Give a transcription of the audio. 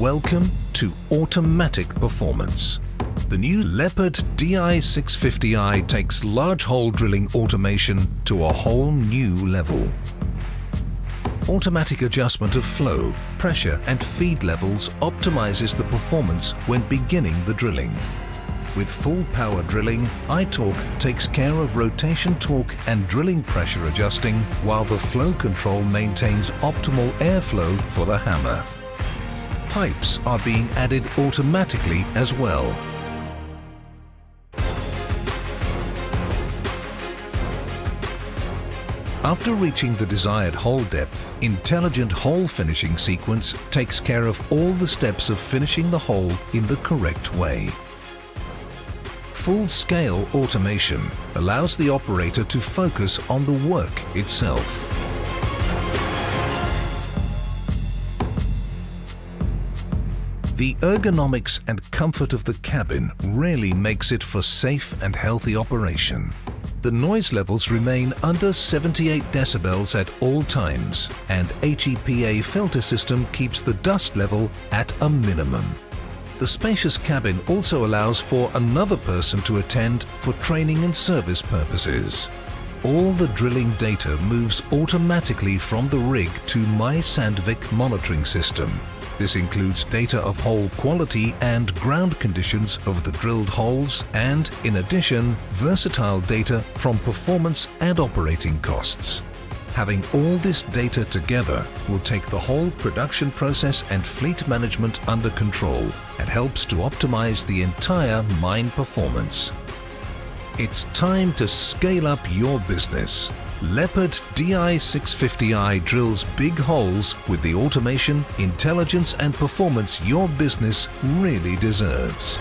Welcome to automatic performance. The new Leopard DI650i takes large hole drilling automation to a whole new level. Automatic adjustment of flow, pressure and feed levels optimizes the performance when beginning the drilling. With full power drilling, iTorque takes care of rotation torque and drilling pressure adjusting while the flow control maintains optimal airflow for the hammer. Pipes are being added automatically as well. After reaching the desired hole depth, intelligent hole finishing sequence takes care of all the steps of finishing the hole in the correct way. Full-scale automation allows the operator to focus on the work itself. The ergonomics and comfort of the cabin really makes it for safe and healthy operation. The noise levels remain under 78 decibels at all times and HEPA filter system keeps the dust level at a minimum. The spacious cabin also allows for another person to attend for training and service purposes. All the drilling data moves automatically from the rig to my Sandvik monitoring system. This includes data of hole quality and ground conditions of the drilled holes and, in addition, versatile data from performance and operating costs. Having all this data together will take the whole production process and fleet management under control and helps to optimize the entire mine performance. It's time to scale up your business. Leopard DI650i drills big holes with the automation, intelligence and performance your business really deserves.